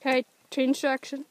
Okay, change direction.